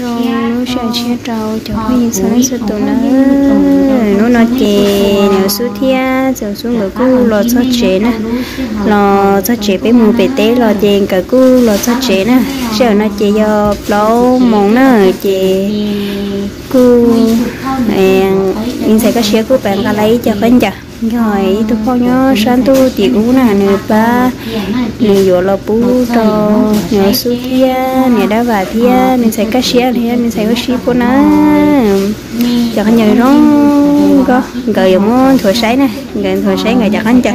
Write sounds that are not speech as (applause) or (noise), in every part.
rồi nó sẽ chia trâu cho cái gì sáng sự tụ nó. Nó nó chè nếu số thia giờ người lo cho chế nè. Lo cho chế bé mù bé té lo chè cả lo cho chè nè. Giờ nó chè do lâu mong nó chè em mình sẽ có xe của bạn cả lấy cho khán giả rồi, tôi không nhớ sáng tôi chỉ cũng là nửa ba. Nửa vô là bù cho nửa su kia nửa đá và kia mình sẽ cắt xe thì mình sẽ có xe của nó cho anh nhớ rong có gửi giống món thổi sấy nè. Gửi thổi sấy gửi cho anh giả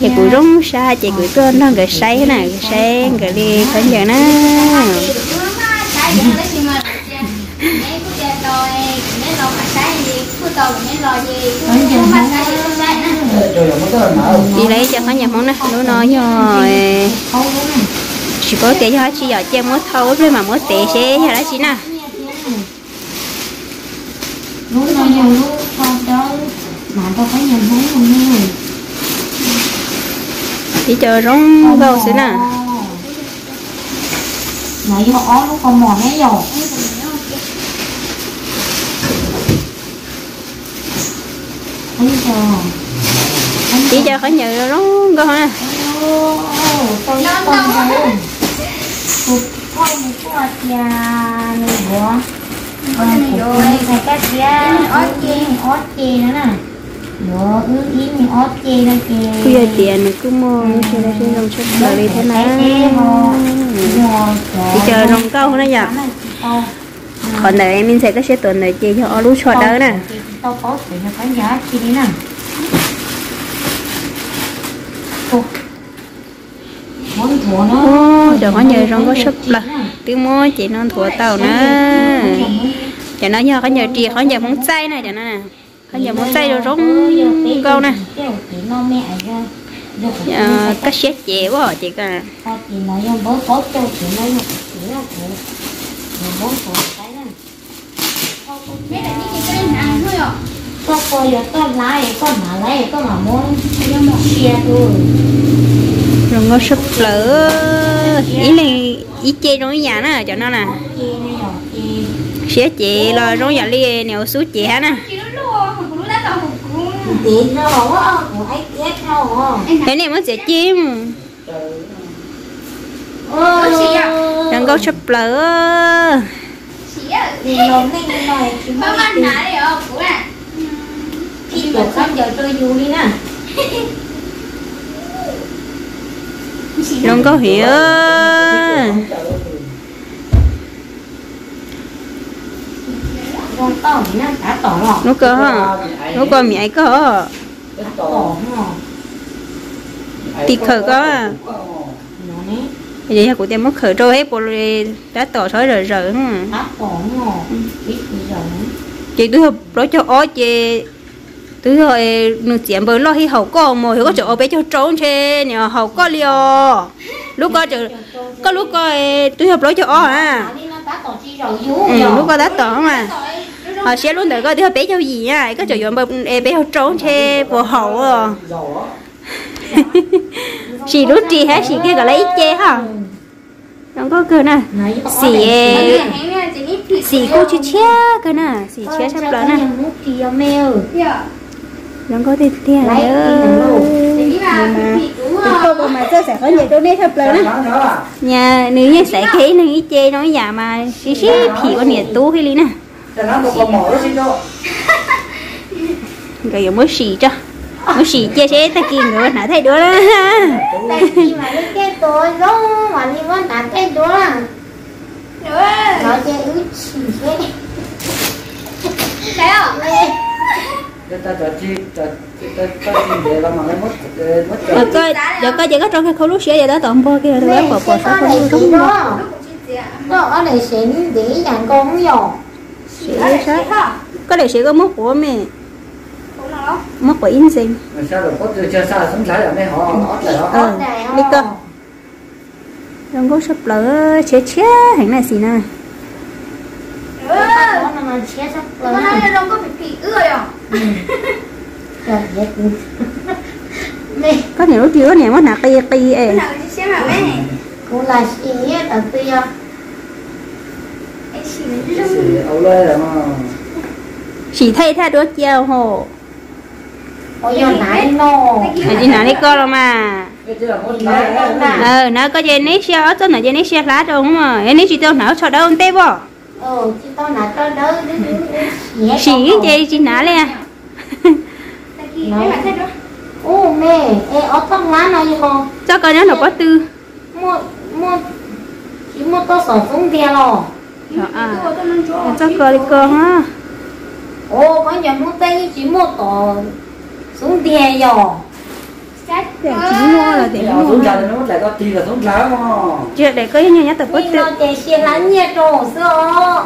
thì cũng rong xa chị gửi cơn nó gửi sấy nè gửi sấy gửi đi khán giả nó đi lấy cho khán nhà món này nó nói rồi chỉ có tiền cho chị giờ chơi mới thâu với mà mới tệ xe cho đó chị nè lúc nào. Nhiều lúc con cho mà tao có nhiều hú không nghe chị chờ rong vào xí nè nãy giờ ó lúc con mòn hết rồi thấy chưa chỉ cho khỏi nhừ rong coi nè tôi cái nhà này bỏ chê chê nữa nè rồi ý mình chê chê bây giờ tiền à, cứ mua cho nó sẽ rong chút đợi đi thế này. Chỉ chờ rong câu nó giờ còn đợi mình sẽ có sẽ tuần này chị cho lú cho đỡ nè tao có thể là cái giá chi đi nè muốn thua nó ô chờ có nhờ rong có sấp là tiếng mua chị non thua tàu nữa cho nó nhờ có nhờ chị có nhờ món chay này cho nó nè. Có nhờ món chay rồi rong câu nè. À, có xét chè quá hả chị cả Thôi chị cho có nè Có giờ con lái con mà lái con mà muốn một xe thôi rồi có sụp lỡ ý này ý chê trong nhà nó cho nó nè Chê chị rồi chê xét chè là rong nhà nèo hả nè cái này mới sẽ chim ghét có sụp lỡ này mới cho kênh Ghiền Mì có Để không bỏ lỡ những video hấp dẫn được xong giờ tôi vui nè. Rồi có hiểu. Nó cơ hả? Nó cơ mẹ cơ tịt khờ có à? Vậy là của tiền mất khờ trôi hết bộ đã tỏ sói gì rồi? Chị tôi hợp đó cho ó chị tôi rồi nụ chuyện bởi lo hi hậu có mà hiểu có chỗ bé cho trốn trên nhờ hậu có liò lúc có chỗ có lúc có tôi hợp lối cho ó à. Ừ, lúc có đã tỏ mà họ sẽ luôn đợi coi tôi bé cho gì nha có chỗ dọn bờ bé cho trốn trên bộ hậu rồi chị lúc chị hết chị kia cả lấy chê hả? Nó có cơ nè. Xì xì cô chú chia cơ nè. Xì chia sắp lớn nè. Dạ. Nước kia mèo nó có tiền tiền Lấy nữa tiền mà cô cô mà tôi sẽ có nhiều tôi biết sắp lớn nhà nữ như sẽ khí nữ như chê nói nhà mà xí xí thì có nhiệt tú hay lý nè. (laughs) Rồi mới xì cho. Mới xì chê sẽ ta kia nữa nãy thấy đứa đó. (laughs) Tại khi mà cái tôi giống mà đi muốn đặt cái đó Nó chơi ướt xì thế rồi coi giờ coi giờ có trong cái khâu lúc xưa giờ đó tụi bơ kia rồi bỏ bỏ Có không? đúng gì đó Đó ở đây xịn để dàn con rồi xỉu sát có. Để xỉu có mốc của mẹ. Mốc của in sinh. Ờ đi cơ Rong có sắp lỡ chế chế hành này xì nè. Nó mà chia sắp lớn Trời dễ cười Mẹ có nhiều lúc chưa? Nè mất nạt kia kia ấy Cô là ấu lên là mà chỉ thay thay đốt chiều hồ ôi giờ nãy nó chỉ nào đi coi rồi mà. Ờ nó có gì nấy xe ở chỗ nào gì nấy xe lá đâu mà em nấy chỉ tao nào cho đâu tê bò. Ừ chứ tao nãy tao đỡ nhẹ chỉ gì chỉ nào lên ô mẹ ê ở trong lá này không cho con nhớ nó có tư. Mua mua chỉ mua tao sợ xuống đè lo à. cho con đi con á. ô có nhà mua tay chỉ mua tao xuống đè rồi để chỉ mua là để mua xuống giờ nó lại có chi là xuống lá mà. Chuyện để có nhà nhà tập tự nó để xe lá nhẹ trổ sữa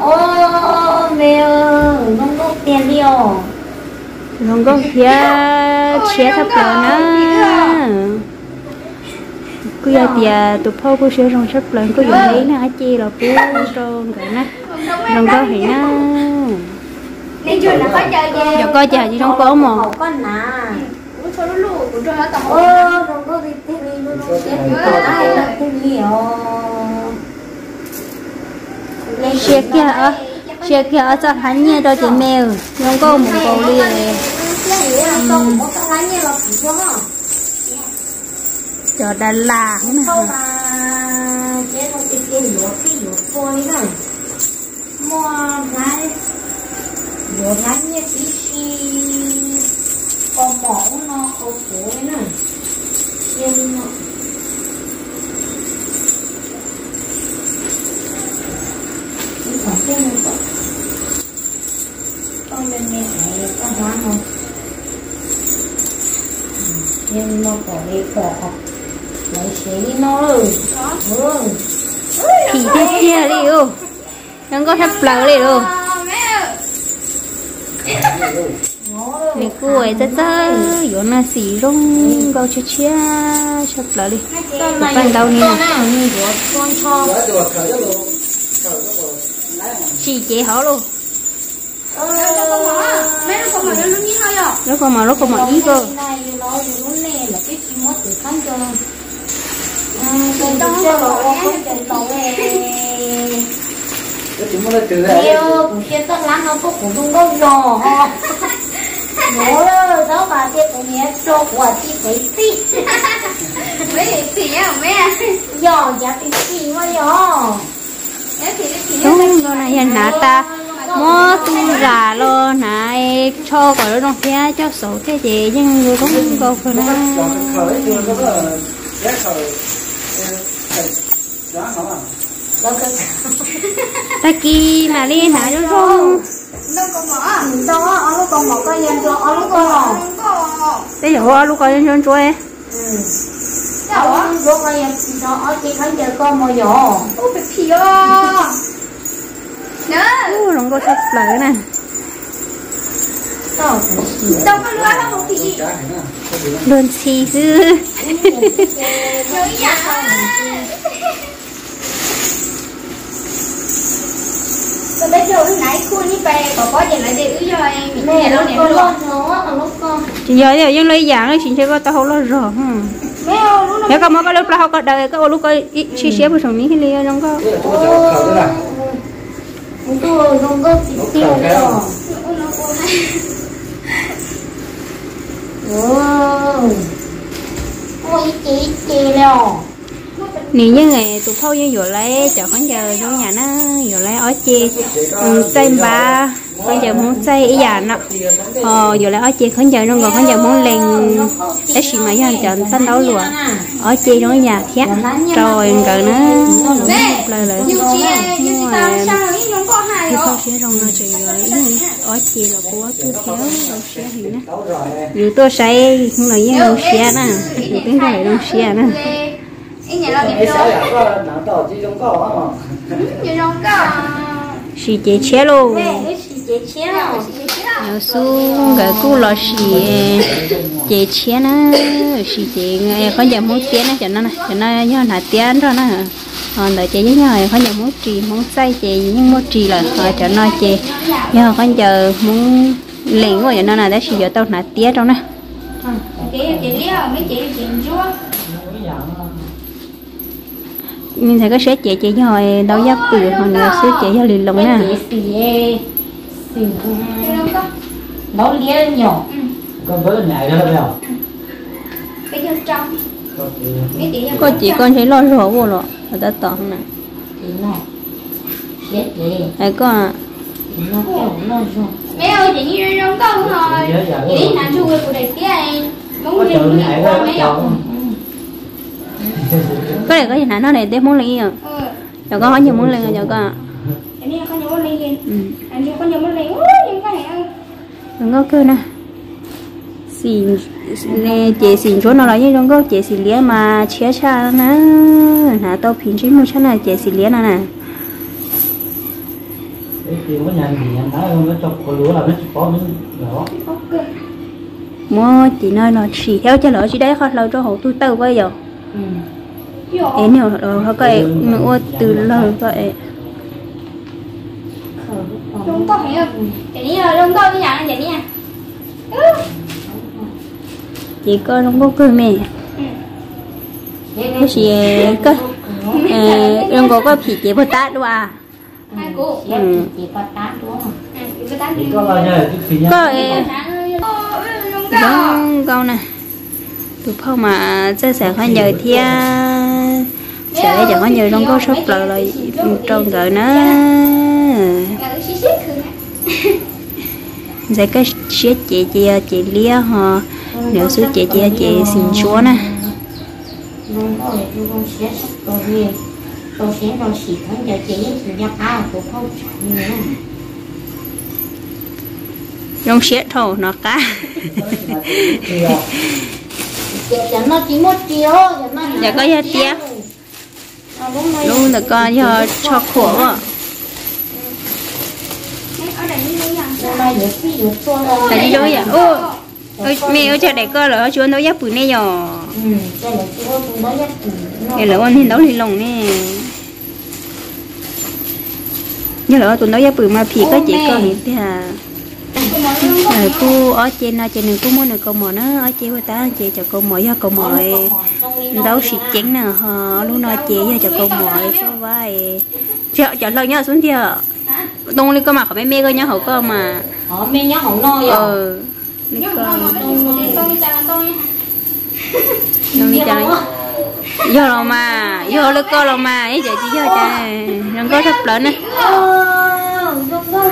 ô mẹ ơi không có tiền đi rồi không có kia xe thấp lợn nữa. cứ giờ thì tụi phô cứ xe rong sắp lợn cứ dùng đấy nó chi là bố rong cái nó. Không có chơi gì giờ coi chờ gì không có mà Không? Có cũng cho nó lù cũng cho nó tao Ơ, không có đi TV luôn không biết Còn ai là TV Lên xe kia ở xe kia ở cho hắn nhé đó chị mèo. Không có một cầu đi có. Cái cho cho đà lạt nữa Mua lái Lúa lái như tí xì Còn bỏ nó khổ khổ ấy này Trên nó Chỉ còn trên nó có Con lên mẹ này con hóa không nhưng nó thật đi lấy xí nó rồi thì thế kia đi ô nó có thấp lợn đi ô mẹ, rồi mình cứ ấy rất yếu là xì rung bao chia chia thấp lợn đi con ban này đầu con nè chị mình của luôn Khởi rất nó không mà nó như còn mà nó còn mà cơ này nó nó nè là cái chim mất từ khăn cho Ừ, con (laughs) đó cho nó con chân tàu này Cái chúng nó đây Yêu, cũng chưa tất lắm nó có cũng không có giò ho Bố đó bà kia cũng nhé cho quả chi phải tí. Mấy thì nhá mẹ Giò giá tí tí mà cái thì đúng rồi hiện nã ta mó tu già lo này cho gọi nó đông kia cho số thế gì nhưng người cũng có phần Nó khởi nó ta kỳ mà đi hả cho không nó có mỏ Đó, ở lúc con một cái nhân cho ở lúc con rồi không có thế hiểu lúc coi nhân chuối Ừ Ở lúc con nhân cho ở chị khánh chờ con một nhỏ ô bị phì à Ủa, nó có thấp lợn nè có có nó Có đơn xì sư Tôi biết rồi lúc nãy khu như vậy có có gì lại để ứ cho em nè con luôn lo nó, ở lúc con chị giờ giờ dân lấy dạng ấy chị chơi có tao lo rồi Mẹ nếu có mà có lúc nào có đời có lúc có chia sẻ với thằng ní cái này nó có là là không có chị tiêu rồi nếu như ngày tụ phao như vừa lấy chợ khoảng giờ trong nhà nó vừa lấy ở chi xây ba khoảng giờ muốn xây ý già nó ờ vừa lấy ở chi khoảng giờ nó còn khoảng giờ muốn lên để xì mà cho chọn tân đấu lụa ở chi trong nhà khác rồi gần nó lời lời nhưng mà chị rồi không sẽ rong nó chỉ rồi ở chê là của tôi kéo đâu sẽ Đấu rồi dù tôi xây không là những đâu xe nè dù tiếng này đâu xe nè Cái xì chế chế luôn. Chị chị chế nào nếu xuống cái cú lò xì chế chế nó xì chế nghe con giờ muốn chế nó cho nó cho nó nhớ là tiền rồi nó còn đợi chị với nhau con giờ muốn trì muốn say chị nhưng muốn trì là họ cho nó chị? nhưng con giờ muốn liền rồi nó là đã xì giờ tao là tiền đâu nè chị chị chị chị nhưng thấy có sẽ chị chị rồi đâu giáp từ hồi nữa sẽ chị cho liền lồng nè có nó lia nhỏ con với này đó đâu Cái vô trong. Có chị con thấy lo rõ vô rồi người ta tỏ nè ai có à Mẹ ơi chị như trong có rồi. Chị đi làm chui của đẹp kia em Muốn có đi đi này qua có mấy ông có này có gì hả? Nó này để muốn lấy à Ừ. Rồi con hỏi nhiều muốn lấy rồi con Chị đi có nhiều muốn lên kìa. Ừ. Anh đi có nhiều muốn lên Ui những cái này ơi đừng có kêu nè. Xin nè chị xin chỗ nào là như đừng có chị xin lia mà chia cha nè. Hả tao phiền chỉ mua cho nè chị xin lia nè nè. Cái chuyện có nhà gì anh thấy không? Nó cho con lúa là nó chỉ có những nhỏ Ok mua chị nói là chỉ theo cho lỡ chị đấy khó lâu cho hậu tôi tao bây giờ ừ. Ấy nhiều rồi họ cái nữa từ lâu vậy Không có hiểu Chị đi rồi không có cái nhà này chị đi nha Ừ chị có không có cơ mẹ có gì có đừng có có phỉ chị bớt tát à đúng không À, chị có đúng câu nè tụi phong mà chia sẻ khó nhờ thia sẽ chẳng có nhờ trong có shop là là trong gỡ nó sẽ cái chết chị chị ờ, chị lia họ nếu số chị chị ờ, chị xin chúa nè luôn rồi luôn tôi sẽ rồi xịt nó giờ thì không nữa trong xếp thầu nó cá giờ giờ Dạ có giá tiếc. Luôn là con cho cho khổ. Mấy ở đây như thế nào Giờ này được phi được chua rồi. là đi đâu vậy ô ôi mẹ ơi cho tại để cơ là chuồn đâu giáp bự nè nhở Ừ, đây là chua cũng giáp nhất. Ừ, nó- Vậy là con hình đấu thì lồng nè. Như là tụi nó giáp bự mà phì có chị cơ hiện thế à. Cô rồi cô ở trên nào trên đường cô muốn được câu mỏ nó ở trên người ta chị cho câu mỏ do câu mỏ đấu xịt chén nè họ luôn nói chị giờ cho câu mỏ có vai. Chợ chợ lời nhá xuống kia đông lên cơ mà khỏi mê cơ nhá hậu cơ mà. Họ mê nhá không no rồi. ờ chào con nha đông đi chợ giờ rồi mà giờ lên cơ rồi mà ấy giờ chị giờ trời đừng có thấp lớn nè Ờ, không có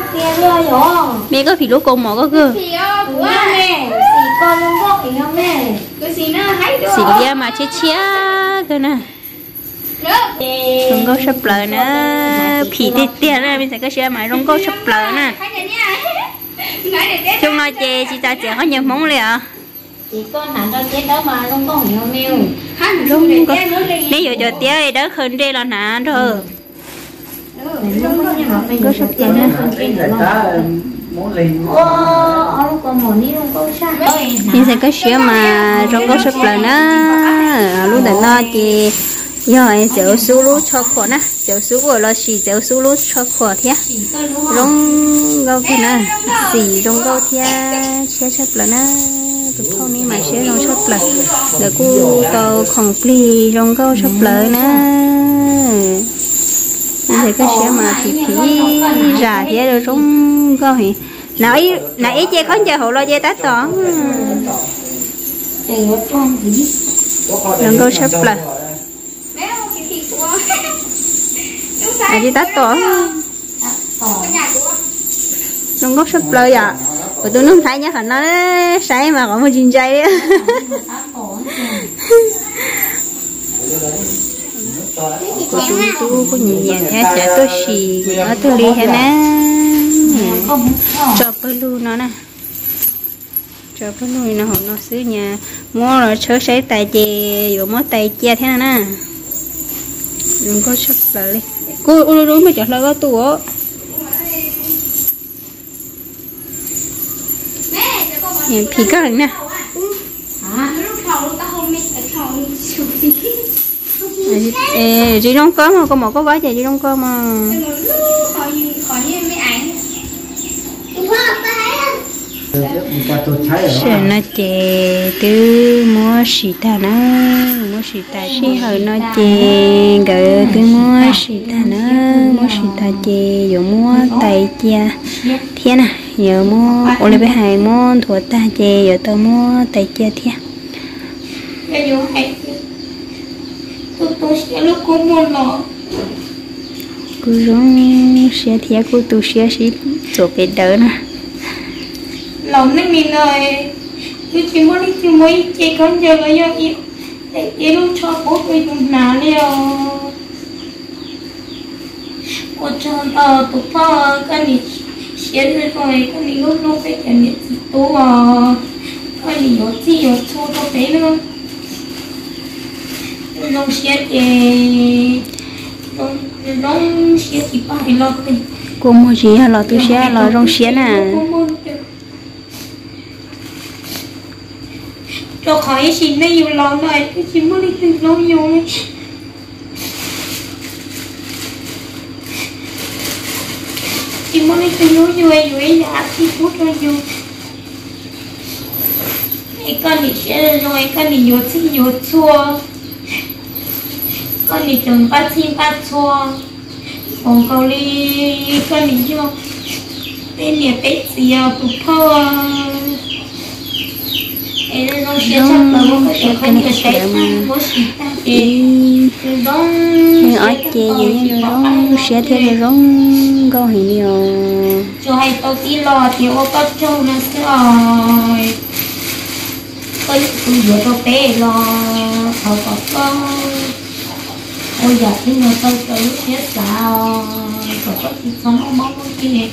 mẹ phỉ lúa câu mỏ có cơ. Thì mẹ, xì con không có thì không mẹ. Được xỉ ra mà chết chết cơ nè Đừng có sắp lời nữa phỉ tiền tiền nè mình sẽ có xe máy đừng có sắp lời nè. Nha Nói chê chị ta chỉ có nhiều món liền nữa đi nếu giờ cho tía thì đỡ hơn đây là nà thôi có Có sắp đi sao. Ôi, mình sẽ có xe mà trong có sắp lời nữa lúc đó nó chỉ giờ em xú số cho khổ nè cháu xú của lo xì cháu xú lú cho khổ thế rong gâu thế nè xì rong gâu thế xe sắp là nè tụi không đi mà xe rong sắp là, để cô tàu khổng pli rong gâu sắp là nè mình cái xe mà thì phí rà thế rồi rong gâu thì nãy nãy chơi khó chơi hậu lo chơi tát toán. Rong có con là Đừng sắp. Bé không cái thịt của Đúng nãy sai chơi tát toán Tỏ. Cái nhà của rong gốc sắp lời à Và tôi nó thấy nhá hẳn nó say mà có một chuyện chay á. Cô chú của chúng tôi có nhìn nhận thế chả tôi xì nó tôi đi hả nè cho bơ lu nó nè. Cho bơ lu nó hộp nó xứ nhà mua rồi chớ sấy tài chè rồi mua tài chè thế nào nè. Đừng có sắp lại cô u lu mà chọn là có tủ Mẹ cho Nhìn phí các hình nè. Ê chị không có mà, có một có gái chè chị đông cơm mà Khỏi khỏi như mấy ảnh Đúng không? Ta thấy cả tổ trái ở sẽ nó chè tứ mua xì ta nó mua xì ta xì hở nó chè gỡ tứ mua xì ta nó mua xì ta chè dù mua tay chia thiên à giờ mua ô lê bé hai mua thua ta chè giờ tao mua tay chia thiên cứ giống xe thiên của tu xe xí chỗ cái đỡ nè lòng nó mình rồi tôi chỉ muốn đi chỉ mới chỉ không giờ là do yêu. Để yêu lúc cho bố tôi dùng nào liều. Một cho ờ tụ phơ cái này xé rồi rồi cái này lúc lúc cái cái này chỉ tụ ờ. Cái này có gì có cho nó bé nữa. Rong xé thì rong rong xé thì phải lo thì cô mua gì là tu xe là rong xe nè cho khỏi xin nó nhiều lòng rồi tôi chỉ đi từ lâu nhiều lên chỉ đi từ lâu nhiều rồi là chỉ phút rồi cái con đi xe rồi con đi nhiều chi chua. Con đi từng bắt chim bắt chua. Còn câu đi, con đi bên nhà bé gì à tụt em sẽ cái không nhưng ở chè gì như rong sẽ theo rồi có hình cho hay tao tí lo thì ô có trâu nó sẽ rồi tôi vừa tao bé lo thầu có con ôi giờ thì nó tao tao sao có có gì không có mong cái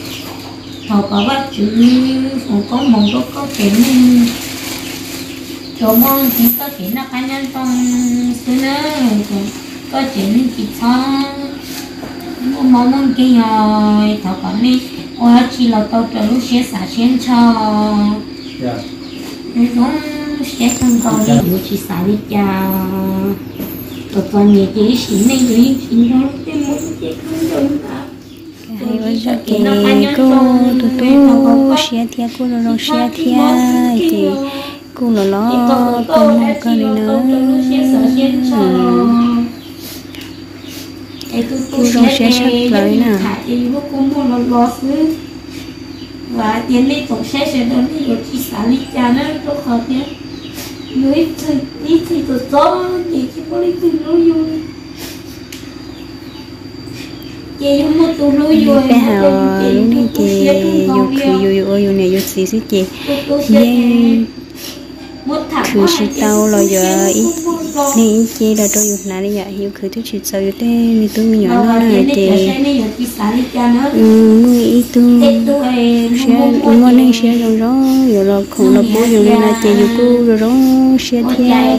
có bắt chữ có mong có có chỗ mong thì có chuyện nó cá nhân trong xứ nữa có chuyện nên chỉ cho mong mong kia rồi thảo còn đi ôi chỉ là tao trở lúc sẽ xả xuyên cho dạ nó sẽ không còn đi lúc chỉ xả đi chào tao còn nhẹ chỉ xin nên gửi xin đó cái muốn chỉ không được cái cô tụ tụ xe theo cô rong xe theo thì cô là lo mua cái này nữa cô rong sẽ sắp lại nè nó và tiến lên tổng xe sẽ đón đi ở chỉ xã lý cha nó rất khó nhé người thì đi thì tôi gió thì chỉ có đi từ lối vui chị không mua từ lối vui bé hào lúc này chị khử yêu yêu yêu này yêu xí xí chị khử xí tao lo giờ? nên chị là tôi nào đi giờ yêu khử tôi chỉ sợ yêu thế. Mình tôi mình nhỏ nó là chị ừ ít tu xe mua nên xe rồi đó. Giờ là không là bố giờ nên là chị yêu cô rồi đó. Xe theo.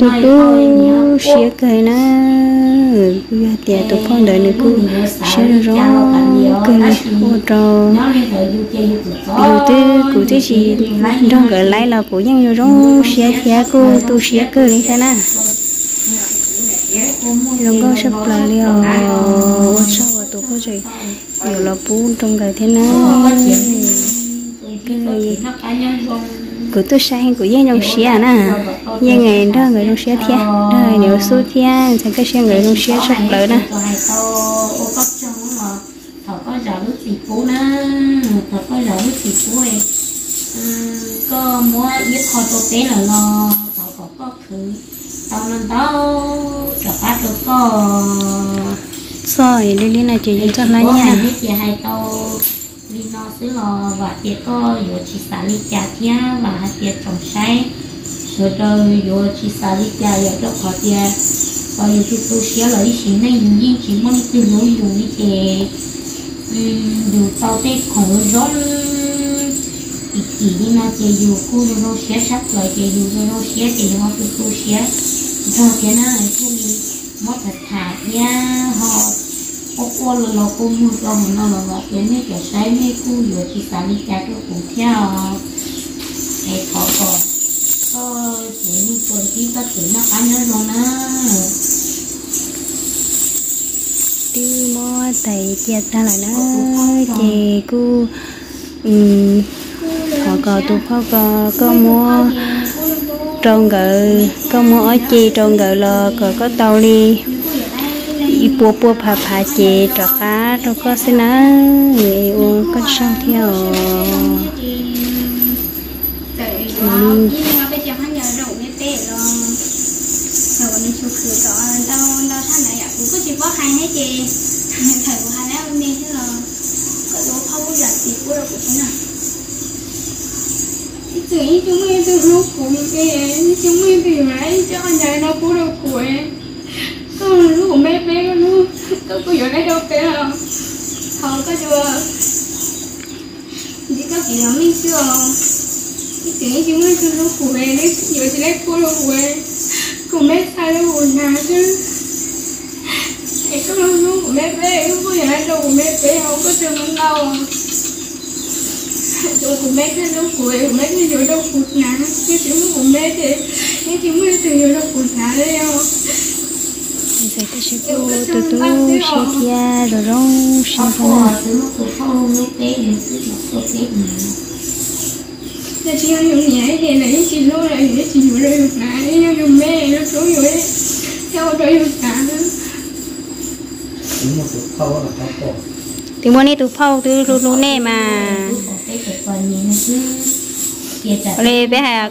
tôi tu xe cái na người giờ tiền tôi phong đời này cô sẽ rõ cái này ô trò yêu tư cụ tư gì trong cái lại là cụ nhân rồi đó sẽ theo cô tu sẽ cơ đi thế nào lòng con sắp là liều sau và tôi có gì nhiều là bún trong cái thế nào cái này của tôi sang của dân trong xe nè dân ngày đó người trong xe theo đó nếu số theo thì cái xe người trong xe sắp lại nè thọ có rõ lúc thì phú nè thọ có rõ lúc thì phú ấy có mua ít kho tô tế là lo thọ có có khử tao nên tao cho phát được có rồi đi đi là chị cho nó nha. Biết gì hay tao vì nó sẽ là và tiệt có vô chỉ xả lý trà thia và tiệt trồng say. Rồi rồi vô chỉ xả lý trà yo cho khó tiệt và yo chỉ tu xía là ý xí này nhìn chỉ muốn từ lối dùng đi chè dù tao tết khổ rốt ít chỉ đi na chè dù khu cô nó xía, sắp lại chè dù nó sửa chè nó tu tu xía. Rồi thế nào là cái gì mất thật thà nha họ cô cô là lo cô mua cho mình nó là lo cái này cái sai này cô vừa chỉ xả đi cha cái cũng theo để khó có có chỉ đi tuần tí có chỉ nó cá nhân rồi na, đi mua tay chia ta lại nó chị cô um họ có tu phao có có mua tròn gỡ có mua ở chi tròn gỡ là có có tàu đi y bùa bùa phà phà chè trọ cá trong có xin á người uống có sang theo Ừ. Nhưng mà bây giờ hắn nhờ đậu như thế rồi rồi mình chụp khử rõ đâu đâuท่านไหนอยากกูก็จิบว่าใครให้เจถ่ายกูหาแล้วมีที่เราก็รู้เขาอยากตีกูเรากูที่ไหนถึงchúng mình từ lúc cũng cái chúng mình thì mãi cho nhà nó cũng được tuổi con lúc cũng bé bé con lúc có cô giờ đây đâu bé không không có chưa? Chỉ có gì đó mình chưa? Chị chúng mình từ lúc của đấy, giờ chị lấy cô lúc của em bé sai đâu buồn nào chứ? Em có lúc lúc của bé bé, em có nhà đâu của bé bé không có trường ăn đâu. Chỗ của bé cái lúc của em, bé cái giờ đâu phụt nà cái chúng của mẹ thì, cái chúng mình thì giờ đâu phụt nà đấy không? Vậy ta sẽ cô sẽ kia rồi rong sẽ từ từ Là chị không dùng nhảy thì lấy chị lô lại để chị dùng đây một nãy nó dùng mê nó xuống rồi Theo đây một nãy thì mua đi tu phao tu lu lu nè mà đây bé hà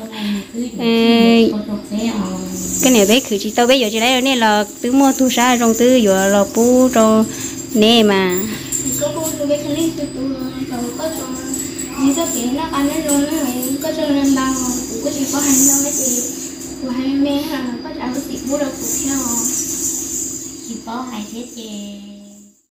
cái này bé khử chị tao bé giờ chị lấy rồi, nên là tứ mua thu sa trong tứ giờ là pu trong nè mà. Có biết có cho luôn cho cũng có có đâu hai mẹ hàng có trả cái gì bố đâu cũng theo chỉ có hai thế chị.